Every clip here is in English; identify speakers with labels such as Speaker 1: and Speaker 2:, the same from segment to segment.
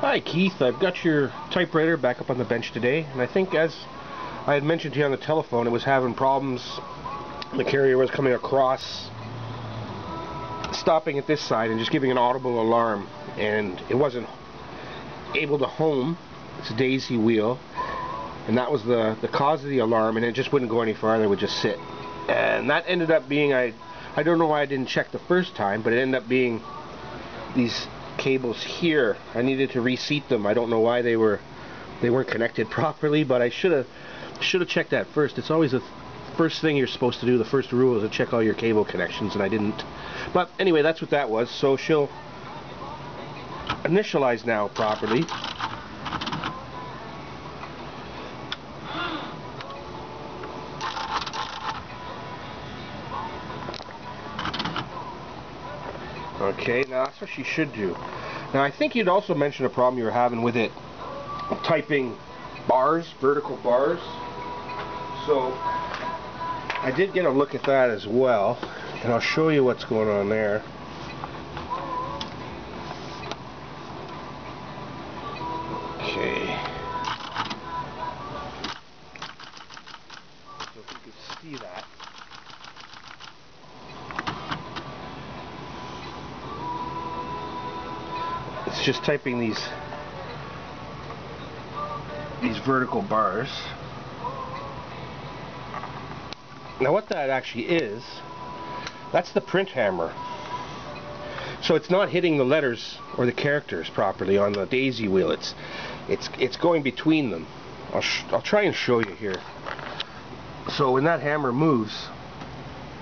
Speaker 1: Hi Keith, I've got your typewriter back up on the bench today and I think as I had mentioned to you on the telephone it was having problems. The carrier was coming across stopping at this side and just giving an audible alarm and it wasn't able to home it's a daisy wheel and that was the the cause of the alarm and it just wouldn't go any farther it would just sit. And that ended up being I I don't know why I didn't check the first time but it ended up being these cables here. I needed to reseat them. I don't know why they were they weren't connected properly, but I should have should have checked that first. It's always the first thing you're supposed to do. The first rule is to check all your cable connections, and I didn't. But anyway, that's what that was. So she'll initialize now properly. Okay, now that's what she should do. Now I think you'd also mentioned a problem you were having with it typing bars, vertical bars. So I did get a look at that as well, and I'll show you what's going on there. It's just typing these these vertical bars. Now what that actually is, that's the print hammer. So it's not hitting the letters or the characters properly on the daisy wheel. It's it's it's going between them. I'll I'll try and show you here. So when that hammer moves,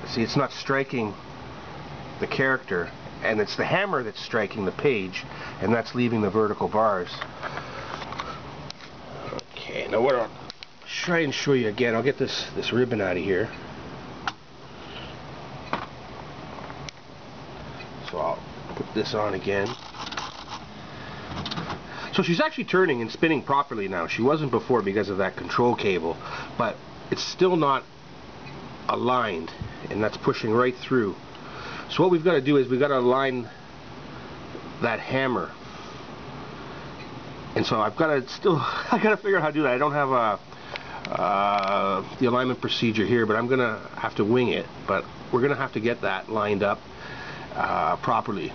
Speaker 1: see it's not striking the character and it's the hammer that's striking the page and that's leaving the vertical bars. Okay now what I'll try and show you again I'll get this this ribbon out of here. So I'll put this on again. So she's actually turning and spinning properly now. She wasn't before because of that control cable but it's still not aligned and that's pushing right through so what we've got to do is we've got to align that hammer. And so I've got to still, I've got to figure out how to do that. I don't have a, uh, the alignment procedure here, but I'm going to have to wing it. But we're going to have to get that lined up uh, properly.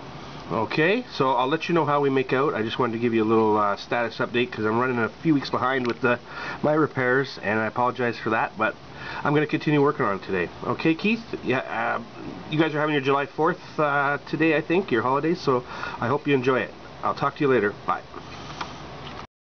Speaker 1: Okay, so I'll let you know how we make out. I just wanted to give you a little uh, status update because I'm running a few weeks behind with the, my repairs, and I apologize for that, but I'm going to continue working on it today. Okay, Keith? Yeah, uh, you guys are having your July 4th uh, today, I think, your holiday, so I hope you enjoy it. I'll talk to you later. Bye.